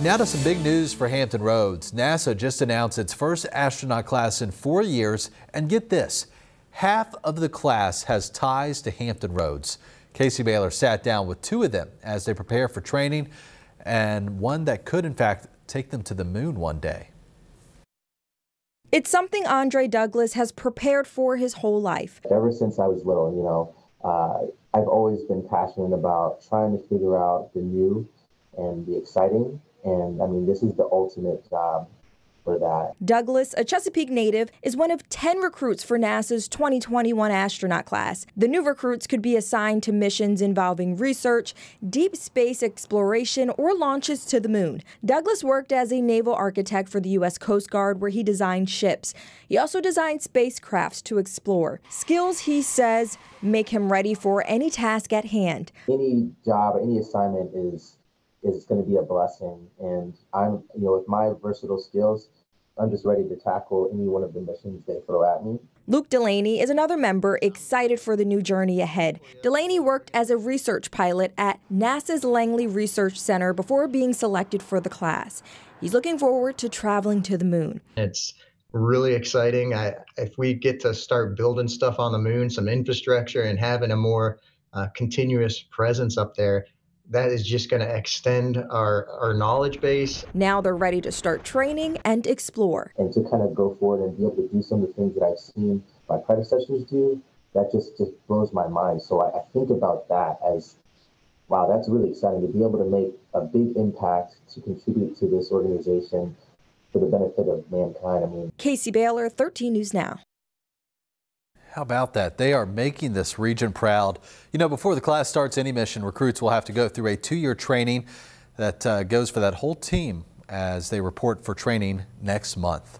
Now to some big news for Hampton Roads. NASA just announced its first astronaut class in four years. And get this, half of the class has ties to Hampton Roads. Casey Baylor sat down with two of them as they prepare for training and one that could in fact take them to the moon one day. It's something Andre Douglas has prepared for his whole life. Ever since I was little, you know, uh, I've always been passionate about trying to figure out the new and the exciting and I mean, this is the ultimate job for that. Douglas, a Chesapeake native, is one of 10 recruits for NASA's 2021 astronaut class. The new recruits could be assigned to missions involving research, deep space exploration, or launches to the moon. Douglas worked as a naval architect for the U.S. Coast Guard, where he designed ships. He also designed spacecrafts to explore. Skills, he says, make him ready for any task at hand. Any job, any assignment is is going to be a blessing. And I'm, you know, with my versatile skills, I'm just ready to tackle any one of the missions they throw at me. Luke Delaney is another member excited for the new journey ahead. Delaney worked as a research pilot at NASA's Langley Research Center before being selected for the class. He's looking forward to traveling to the moon. It's really exciting. I, if we get to start building stuff on the moon, some infrastructure, and having a more uh, continuous presence up there, that is just going to extend our, our knowledge base. Now they're ready to start training and explore. And to kind of go forward and be able to do some of the things that I've seen my predecessors do, that just, just blows my mind. So I, I think about that as, wow, that's really exciting to be able to make a big impact to contribute to this organization for the benefit of mankind. I mean, Casey Baylor, 13 News Now. How about that? They are making this region proud. You know, before the class starts any mission, recruits will have to go through a two-year training that uh, goes for that whole team as they report for training next month.